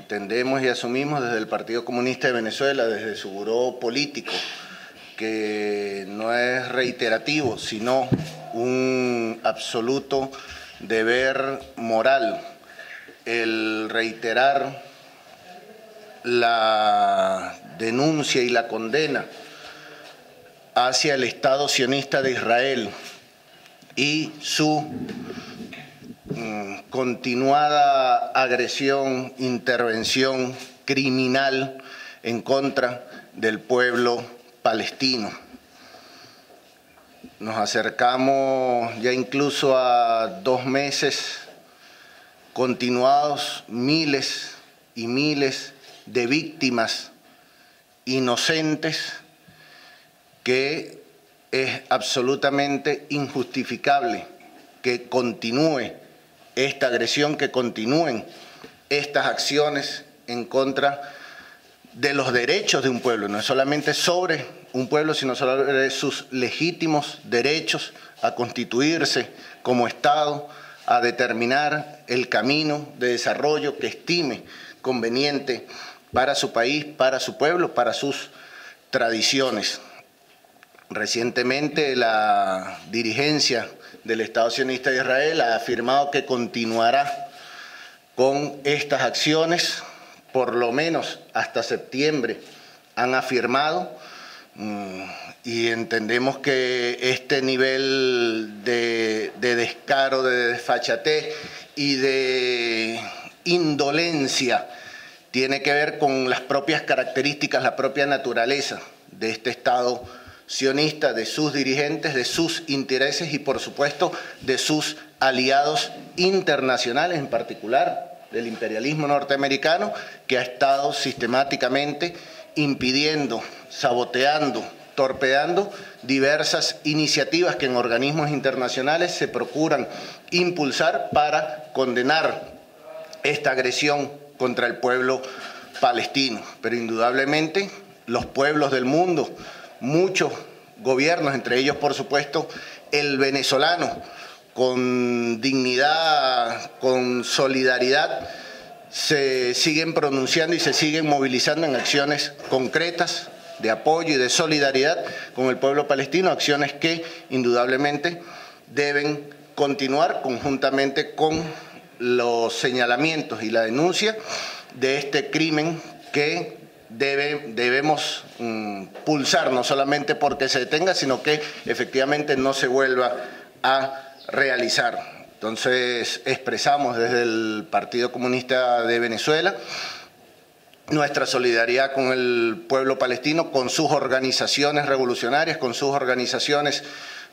entendemos y asumimos desde el Partido Comunista de Venezuela, desde su buró político, que no es reiterativo, sino un absoluto deber moral el reiterar la denuncia y la condena hacia el Estado sionista de Israel y su continuada agresión, intervención criminal en contra del pueblo palestino. Nos acercamos ya incluso a dos meses continuados, miles y miles de víctimas inocentes que es absolutamente injustificable que continúe esta agresión, que continúen estas acciones en contra de los derechos de un pueblo, no es solamente sobre un pueblo, sino sobre sus legítimos derechos a constituirse como Estado, a determinar el camino de desarrollo que estime conveniente para su país, para su pueblo, para sus tradiciones. Recientemente la dirigencia del Estado sionista de Israel ha afirmado que continuará con estas acciones, por lo menos hasta septiembre han afirmado, mm, y entendemos que este nivel de, de descaro, de desfachatez y de indolencia tiene que ver con las propias características, la propia naturaleza de este Estado sionista, de sus dirigentes, de sus intereses y por supuesto de sus aliados internacionales, en particular del imperialismo norteamericano, que ha estado sistemáticamente impidiendo, saboteando, torpeando diversas iniciativas que en organismos internacionales se procuran impulsar para condenar esta agresión contra el pueblo palestino. Pero indudablemente los pueblos del mundo, muchos gobiernos, entre ellos por supuesto el venezolano, con dignidad, con solidaridad, se siguen pronunciando y se siguen movilizando en acciones concretas de apoyo y de solidaridad con el pueblo palestino, acciones que indudablemente deben continuar conjuntamente con los señalamientos y la denuncia de este crimen que debe, debemos mm, pulsar, no solamente porque se detenga, sino que efectivamente no se vuelva a realizar. Entonces expresamos desde el Partido Comunista de Venezuela nuestra solidaridad con el pueblo palestino, con sus organizaciones revolucionarias, con sus organizaciones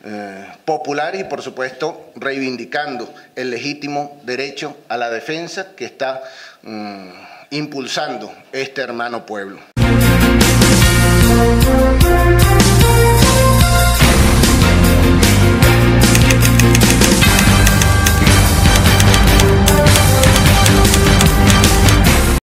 eh, populares y por supuesto reivindicando el legítimo derecho a la defensa que está mm, impulsando este hermano pueblo.